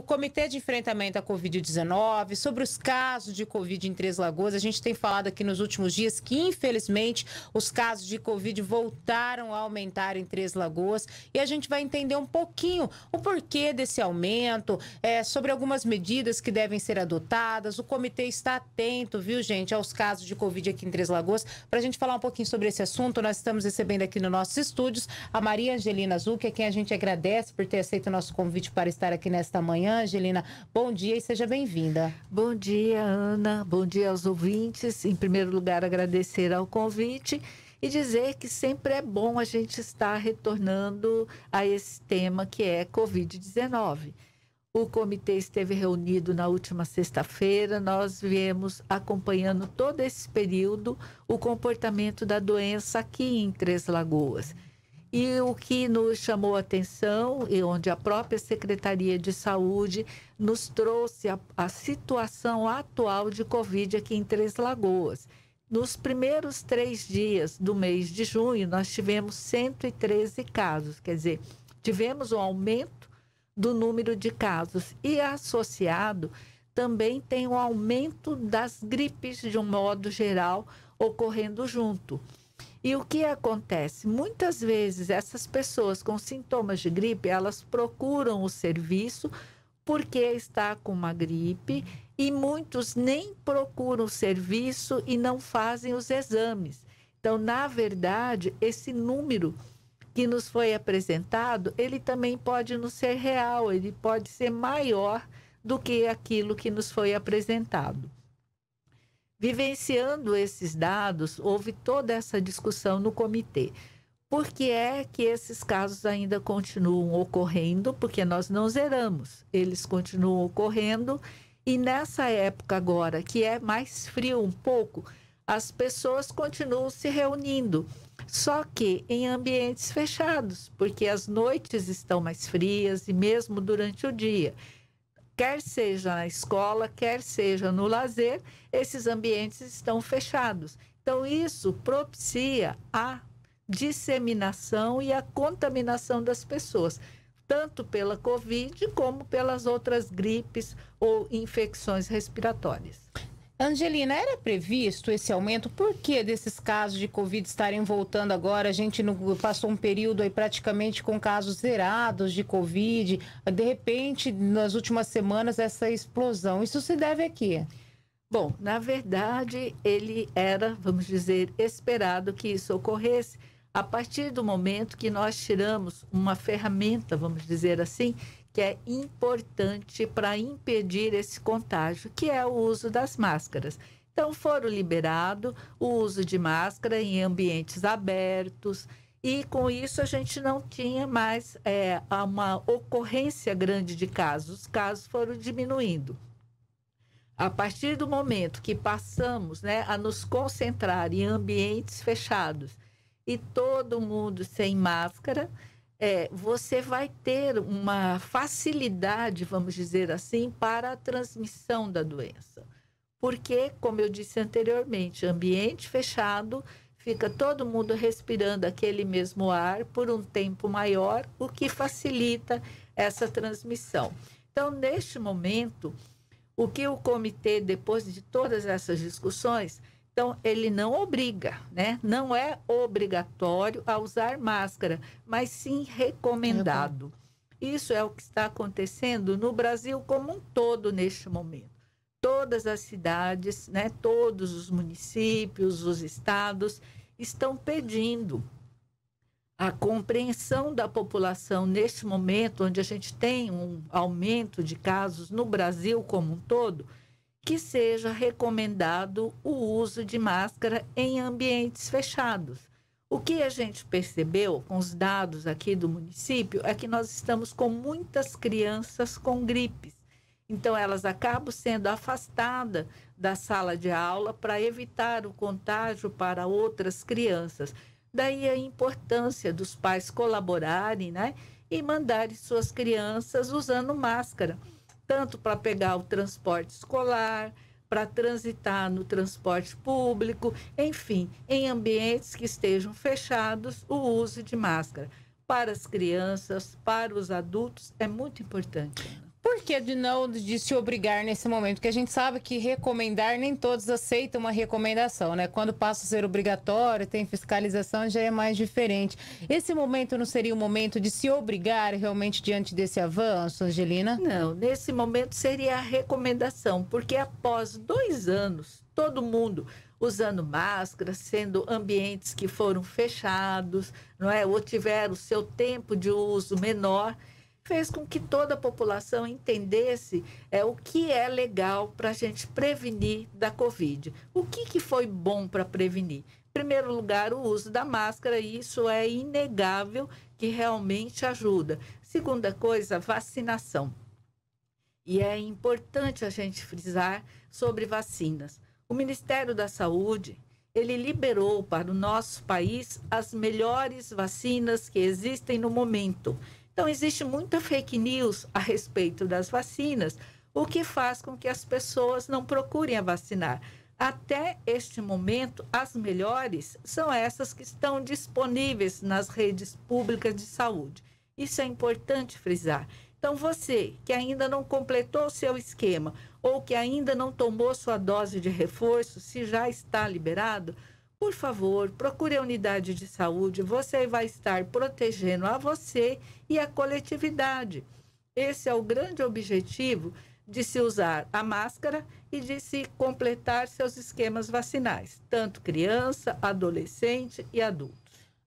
o Comitê de Enfrentamento à Covid-19, sobre os casos de Covid em Três Lagoas. A gente tem falado aqui nos últimos dias que, infelizmente, os casos de Covid voltaram a aumentar em Três Lagoas e a gente vai entender um pouquinho o porquê desse aumento, é, sobre algumas medidas que devem ser adotadas. O comitê está atento, viu, gente, aos casos de Covid aqui em Três Lagoas. Para a gente falar um pouquinho sobre esse assunto, nós estamos recebendo aqui nos nossos estúdios a Maria Angelina Azul, que é quem a gente agradece por ter aceito o nosso convite para estar aqui nesta manhã. Angelina, bom dia e seja bem-vinda. Bom dia, Ana. Bom dia aos ouvintes. Em primeiro lugar, agradecer ao convite e dizer que sempre é bom a gente estar retornando a esse tema que é Covid-19. O comitê esteve reunido na última sexta-feira. Nós viemos acompanhando todo esse período o comportamento da doença aqui em Três Lagoas. E o que nos chamou a atenção, e onde a própria Secretaria de Saúde nos trouxe a, a situação atual de Covid aqui em Três Lagoas. Nos primeiros três dias do mês de junho, nós tivemos 113 casos, quer dizer, tivemos um aumento do número de casos e associado também tem um aumento das gripes de um modo geral ocorrendo junto. E o que acontece? Muitas vezes essas pessoas com sintomas de gripe, elas procuram o serviço porque está com uma gripe e muitos nem procuram o serviço e não fazem os exames. Então, na verdade, esse número que nos foi apresentado, ele também pode não ser real, ele pode ser maior do que aquilo que nos foi apresentado. Vivenciando esses dados, houve toda essa discussão no comitê. Por que é que esses casos ainda continuam ocorrendo? Porque nós não zeramos, eles continuam ocorrendo. E nessa época agora, que é mais frio um pouco, as pessoas continuam se reunindo, só que em ambientes fechados, porque as noites estão mais frias e mesmo durante o dia quer seja na escola, quer seja no lazer, esses ambientes estão fechados. Então, isso propicia a disseminação e a contaminação das pessoas, tanto pela Covid como pelas outras gripes ou infecções respiratórias. Angelina, era previsto esse aumento? Por que desses casos de Covid estarem voltando agora? A gente passou um período aí praticamente com casos zerados de Covid. De repente, nas últimas semanas, essa explosão. Isso se deve a quê? Bom, na verdade, ele era, vamos dizer, esperado que isso ocorresse a partir do momento que nós tiramos uma ferramenta, vamos dizer assim, que é importante para impedir esse contágio, que é o uso das máscaras. Então, foram liberado o uso de máscara em ambientes abertos, e com isso a gente não tinha mais é, uma ocorrência grande de casos. Os casos foram diminuindo. A partir do momento que passamos né, a nos concentrar em ambientes fechados e todo mundo sem máscara, é, você vai ter uma facilidade, vamos dizer assim, para a transmissão da doença. Porque, como eu disse anteriormente, ambiente fechado, fica todo mundo respirando aquele mesmo ar por um tempo maior, o que facilita essa transmissão. Então, neste momento, o que o comitê, depois de todas essas discussões, então, ele não obriga, né? Não é obrigatório a usar máscara, mas sim recomendado. Isso é o que está acontecendo no Brasil como um todo neste momento. Todas as cidades, né, todos os municípios, os estados estão pedindo a compreensão da população neste momento, onde a gente tem um aumento de casos no Brasil como um todo que seja recomendado o uso de máscara em ambientes fechados. O que a gente percebeu com os dados aqui do município é que nós estamos com muitas crianças com gripes. Então, elas acabam sendo afastadas da sala de aula para evitar o contágio para outras crianças. Daí a importância dos pais colaborarem né, e mandarem suas crianças usando máscara tanto para pegar o transporte escolar, para transitar no transporte público, enfim, em ambientes que estejam fechados, o uso de máscara para as crianças, para os adultos é muito importante. Por que de não de se obrigar nesse momento? Porque a gente sabe que recomendar, nem todos aceitam uma recomendação, né? Quando passa a ser obrigatório, tem fiscalização, já é mais diferente. Esse momento não seria o momento de se obrigar realmente diante desse avanço, Angelina? Não, nesse momento seria a recomendação, porque após dois anos, todo mundo usando máscara, sendo ambientes que foram fechados, não é? Ou tiveram o seu tempo de uso menor fez com que toda a população entendesse é, o que é legal para a gente prevenir da Covid. O que, que foi bom para prevenir? Em primeiro lugar, o uso da máscara, e isso é inegável que realmente ajuda. Segunda coisa, vacinação. E é importante a gente frisar sobre vacinas. O Ministério da Saúde, ele liberou para o nosso país as melhores vacinas que existem no momento. Então, existe muita fake news a respeito das vacinas, o que faz com que as pessoas não procurem a vacinar. Até este momento, as melhores são essas que estão disponíveis nas redes públicas de saúde. Isso é importante frisar. Então, você que ainda não completou o seu esquema ou que ainda não tomou sua dose de reforço, se já está liberado, por favor, procure a unidade de saúde, você vai estar protegendo a você e a coletividade. Esse é o grande objetivo de se usar a máscara e de se completar seus esquemas vacinais, tanto criança, adolescente e adulto.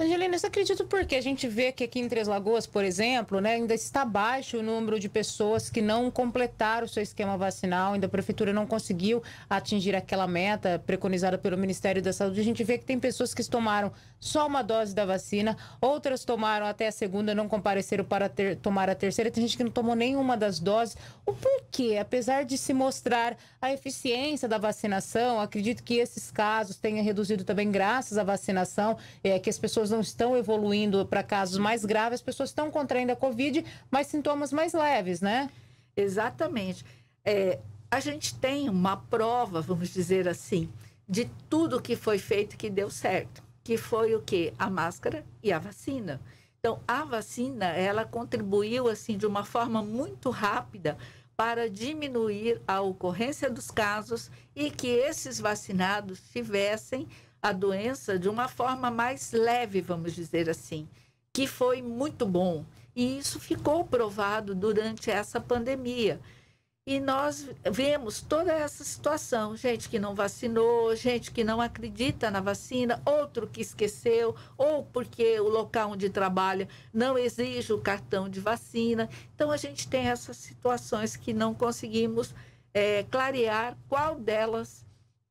Angelina, você acredita porque a gente vê que aqui em Três Lagoas, por exemplo, né, ainda está baixo o número de pessoas que não completaram o seu esquema vacinal, ainda a prefeitura não conseguiu atingir aquela meta preconizada pelo Ministério da Saúde. A gente vê que tem pessoas que tomaram só uma dose da vacina, outras tomaram até a segunda, não compareceram para ter, tomar a terceira, tem gente que não tomou nenhuma das doses. O porquê? Apesar de se mostrar a eficiência da vacinação, acredito que esses casos tenham reduzido também graças à vacinação, é, que as pessoas não estão evoluindo para casos mais graves, as pessoas estão contraindo a Covid, mas sintomas mais leves, né? Exatamente. É, a gente tem uma prova, vamos dizer assim, de tudo que foi feito que deu certo, que foi o que? A máscara e a vacina. Então, a vacina, ela contribuiu assim de uma forma muito rápida para diminuir a ocorrência dos casos e que esses vacinados tivessem a doença de uma forma mais leve, vamos dizer assim, que foi muito bom. E isso ficou provado durante essa pandemia. E nós vemos toda essa situação: gente que não vacinou, gente que não acredita na vacina, outro que esqueceu, ou porque o local onde trabalha não exige o cartão de vacina. Então, a gente tem essas situações que não conseguimos é, clarear qual delas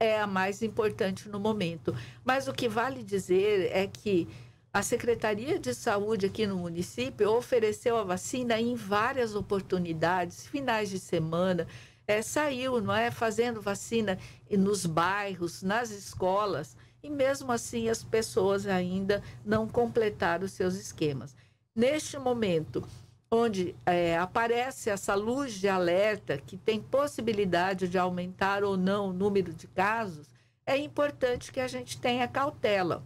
é a mais importante no momento. Mas o que vale dizer é que a Secretaria de Saúde aqui no município ofereceu a vacina em várias oportunidades, finais de semana, é, saiu, não é, fazendo vacina nos bairros, nas escolas, e mesmo assim as pessoas ainda não completaram seus esquemas. Neste momento, onde é, aparece essa luz de alerta que tem possibilidade de aumentar ou não o número de casos, é importante que a gente tenha cautela.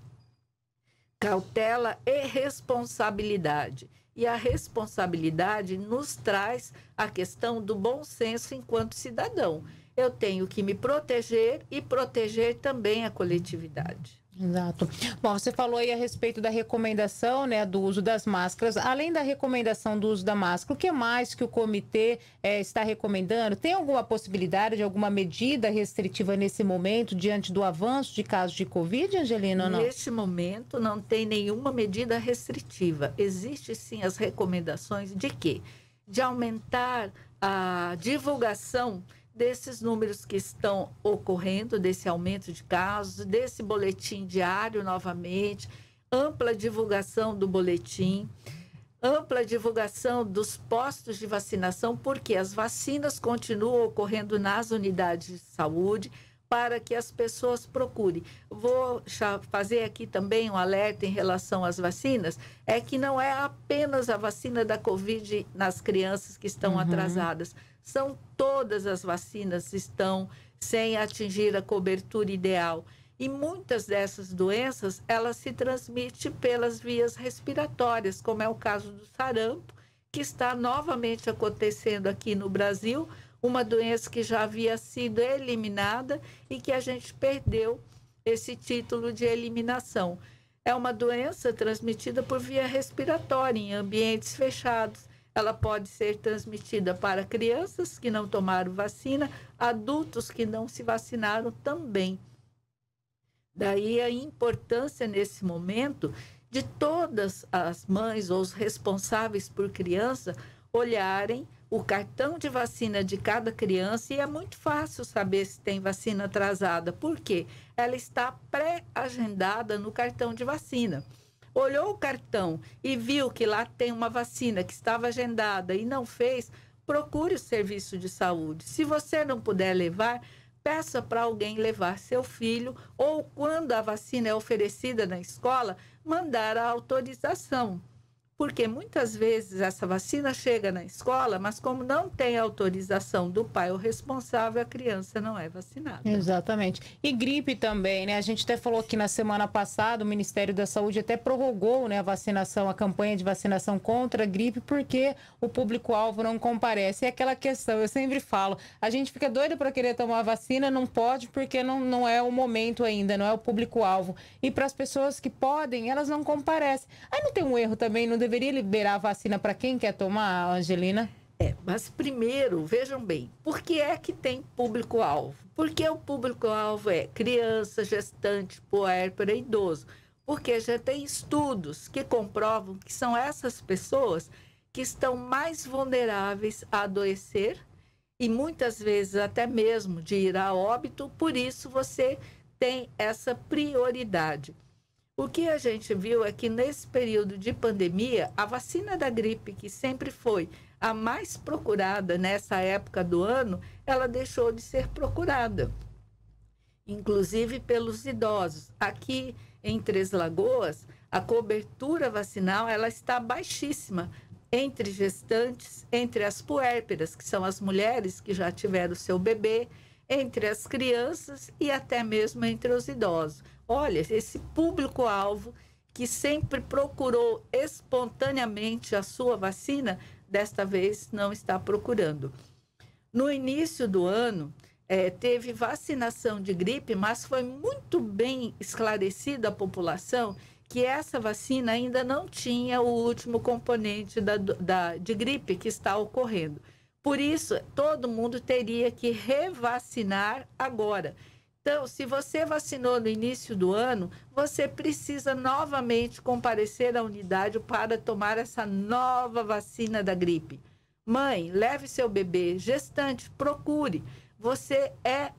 Cautela e responsabilidade. E a responsabilidade nos traz a questão do bom senso enquanto cidadão. Eu tenho que me proteger e proteger também a coletividade. Exato. Bom, você falou aí a respeito da recomendação, né, do uso das máscaras. Além da recomendação do uso da máscara, o que mais que o comitê é, está recomendando? Tem alguma possibilidade de alguma medida restritiva nesse momento, diante do avanço de casos de Covid, Angelina? Não? Neste momento, não tem nenhuma medida restritiva. Existe sim as recomendações de quê? De aumentar a divulgação desses números que estão ocorrendo, desse aumento de casos, desse boletim diário novamente, ampla divulgação do boletim, ampla divulgação dos postos de vacinação, porque as vacinas continuam ocorrendo nas unidades de saúde para que as pessoas procurem. Vou fazer aqui também um alerta em relação às vacinas, é que não é apenas a vacina da Covid nas crianças que estão uhum. atrasadas, são todas as vacinas estão sem atingir a cobertura ideal. E muitas dessas doenças, elas se transmitem pelas vias respiratórias, como é o caso do sarampo que está novamente acontecendo aqui no Brasil, uma doença que já havia sido eliminada e que a gente perdeu esse título de eliminação. É uma doença transmitida por via respiratória em ambientes fechados. Ela pode ser transmitida para crianças que não tomaram vacina, adultos que não se vacinaram também. Daí a importância nesse momento de todas as mães ou os responsáveis por criança olharem o cartão de vacina de cada criança e é muito fácil saber se tem vacina atrasada. Por quê? Ela está pré-agendada no cartão de vacina. Olhou o cartão e viu que lá tem uma vacina que estava agendada e não fez, procure o serviço de saúde. Se você não puder levar, peça para alguém levar seu filho ou quando a vacina é oferecida na escola, mandar a autorização porque muitas vezes essa vacina chega na escola, mas como não tem autorização do pai ou responsável, a criança não é vacinada. Exatamente. E gripe também, né? A gente até falou que na semana passada o Ministério da Saúde até prorrogou né, a vacinação, a campanha de vacinação contra a gripe, porque o público-alvo não comparece. É aquela questão, eu sempre falo, a gente fica doido para querer tomar vacina, não pode, porque não, não é o momento ainda, não é o público-alvo. E para as pessoas que podem, elas não comparecem. Aí não tem um erro também, não deveria liberar a vacina para quem quer tomar, Angelina? É, mas primeiro, vejam bem, por que é que tem público-alvo? Porque o público-alvo é criança, gestante, puérpera idoso. Porque já tem estudos que comprovam que são essas pessoas que estão mais vulneráveis a adoecer e muitas vezes até mesmo de ir a óbito, por isso você tem essa prioridade. O que a gente viu é que nesse período de pandemia, a vacina da gripe, que sempre foi a mais procurada nessa época do ano, ela deixou de ser procurada, inclusive pelos idosos. Aqui em Três Lagoas, a cobertura vacinal ela está baixíssima entre gestantes, entre as puérperas, que são as mulheres que já tiveram seu bebê, entre as crianças e até mesmo entre os idosos. Olha, esse público-alvo que sempre procurou espontaneamente a sua vacina, desta vez não está procurando. No início do ano, é, teve vacinação de gripe, mas foi muito bem esclarecida a população que essa vacina ainda não tinha o último componente da, da, de gripe que está ocorrendo. Por isso, todo mundo teria que revacinar agora. Então, se você vacinou no início do ano, você precisa novamente comparecer à unidade para tomar essa nova vacina da gripe. Mãe, leve seu bebê, gestante, procure. Você é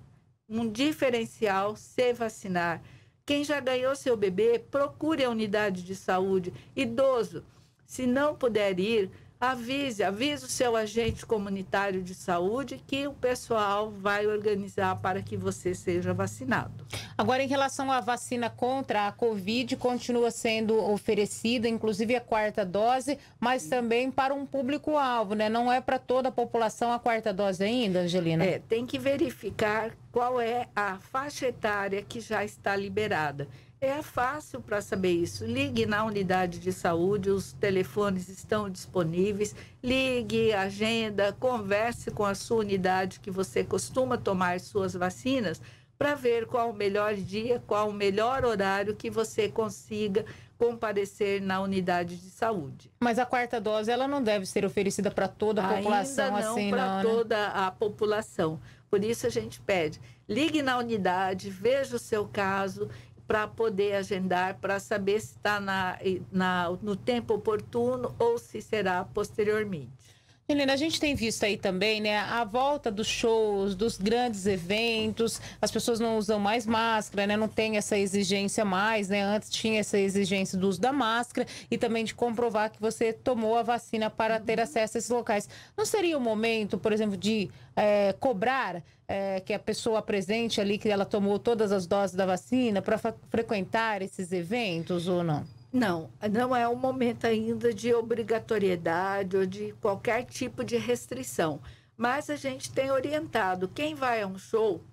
um diferencial se vacinar. Quem já ganhou seu bebê, procure a unidade de saúde. Idoso, se não puder ir, avise, avise o seu agente comunitário de saúde que o pessoal vai organizar para que você seja vacinado. Agora, em relação à vacina contra a Covid, continua sendo oferecida, inclusive a quarta dose, mas também para um público-alvo, né? Não é para toda a população a quarta dose ainda, Angelina? É, tem que verificar qual é a faixa etária que já está liberada. É fácil para saber isso. Ligue na unidade de saúde, os telefones estão disponíveis. Ligue, agenda, converse com a sua unidade que você costuma tomar suas vacinas para ver qual o melhor dia, qual o melhor horário que você consiga comparecer na unidade de saúde. Mas a quarta dose ela não deve ser oferecida para toda a população Ainda não assim, para né? toda a população. Por isso a gente pede, ligue na unidade, veja o seu caso para poder agendar, para saber se está na, na, no tempo oportuno ou se será posteriormente. Helena, a gente tem visto aí também, né, a volta dos shows, dos grandes eventos, as pessoas não usam mais máscara, né, não tem essa exigência mais, né, antes tinha essa exigência do uso da máscara e também de comprovar que você tomou a vacina para ter acesso a esses locais. Não seria o momento, por exemplo, de é, cobrar é, que a pessoa presente ali, que ela tomou todas as doses da vacina para frequentar esses eventos ou não? Não, não é o momento ainda de obrigatoriedade ou de qualquer tipo de restrição. Mas a gente tem orientado quem vai a um show,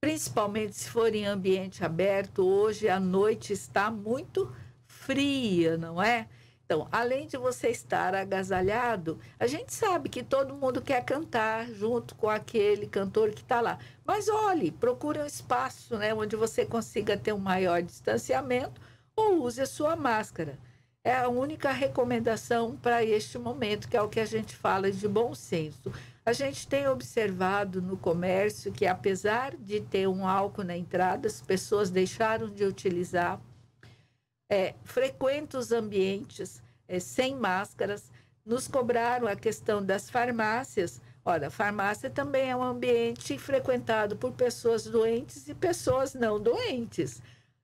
principalmente se for em ambiente aberto, hoje a noite está muito fria, não é? Então, além de você estar agasalhado, a gente sabe que todo mundo quer cantar junto com aquele cantor que está lá. Mas olhe, procure um espaço né, onde você consiga ter um maior distanciamento ou use a sua máscara. É a única recomendação para este momento, que é o que a gente fala de bom senso. A gente tem observado no comércio que, apesar de ter um álcool na entrada, as pessoas deixaram de utilizar é, frequenta os ambientes é, sem máscaras, nos cobraram a questão das farmácias. Olha, farmácia também é um ambiente frequentado por pessoas doentes e pessoas não doentes.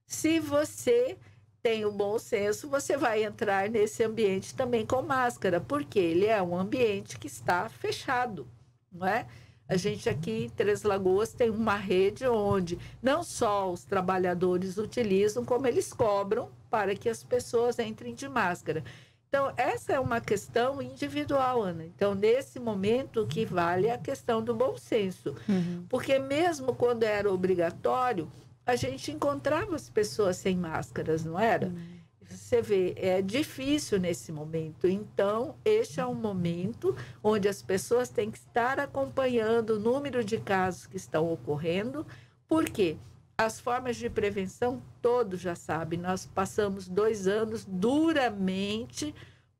Se você tem o bom senso, você vai entrar nesse ambiente também com máscara, porque ele é um ambiente que está fechado, não é? A gente aqui em Três Lagoas tem uma rede onde não só os trabalhadores utilizam, como eles cobram para que as pessoas entrem de máscara. Então, essa é uma questão individual, Ana. Então, nesse momento, que vale é a questão do bom senso. Uhum. Porque, mesmo quando era obrigatório, a gente encontrava as pessoas sem máscaras, não era? Uhum você vê, é difícil nesse momento. Então, este é um momento onde as pessoas têm que estar acompanhando o número de casos que estão ocorrendo, porque as formas de prevenção, todos já sabem, nós passamos dois anos duramente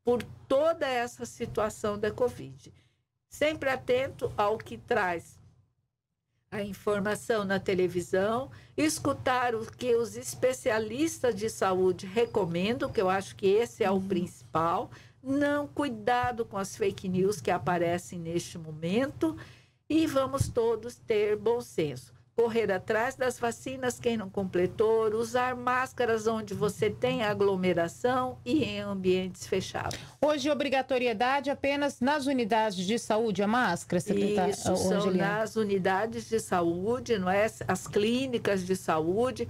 por toda essa situação da Covid. Sempre atento ao que traz a informação na televisão, escutar o que os especialistas de saúde recomendam, que eu acho que esse é o uhum. principal. Não cuidado com as fake news que aparecem neste momento e vamos todos ter bom senso correr atrás das vacinas quem não completou, usar máscaras onde você tem aglomeração e em ambientes fechados. Hoje, obrigatoriedade apenas nas unidades de saúde, a máscara, secretária? Isso, são nas unidades de saúde, não é? As clínicas de saúde.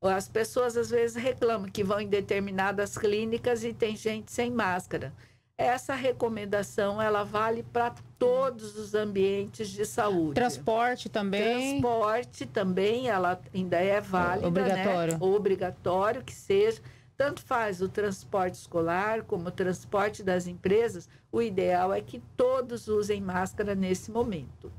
As pessoas às vezes reclamam que vão em determinadas clínicas e tem gente sem máscara essa recomendação ela vale para todos os ambientes de saúde. Transporte também. Transporte também, ela ainda é válida, obrigatório. Né? Obrigatório que seja. Tanto faz o transporte escolar como o transporte das empresas. O ideal é que todos usem máscara nesse momento.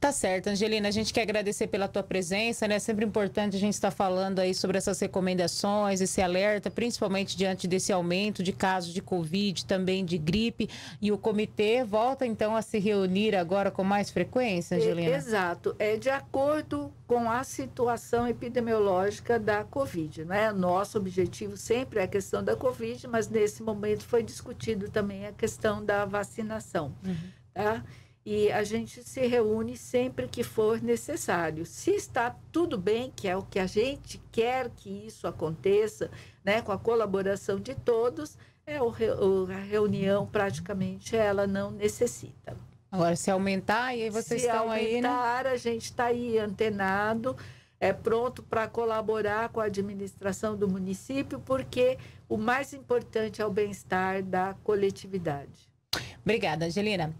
Tá certo, Angelina. A gente quer agradecer pela tua presença, né? É sempre importante a gente estar falando aí sobre essas recomendações, esse alerta, principalmente diante desse aumento de casos de Covid, também de gripe. E o comitê volta então a se reunir agora com mais frequência, Angelina? Exato. É de acordo com a situação epidemiológica da Covid, né? Nosso objetivo sempre é a questão da Covid, mas nesse momento foi discutido também a questão da vacinação, uhum. tá? E a gente se reúne sempre que for necessário. Se está tudo bem, que é o que a gente quer que isso aconteça, né, com a colaboração de todos, é o, a reunião praticamente ela não necessita. Agora, se aumentar, e aí vocês se estão aumentar, aí, né? a gente está aí antenado, é pronto para colaborar com a administração do município, porque o mais importante é o bem-estar da coletividade. Obrigada, Angelina.